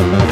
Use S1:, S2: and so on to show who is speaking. S1: Mm-hmm.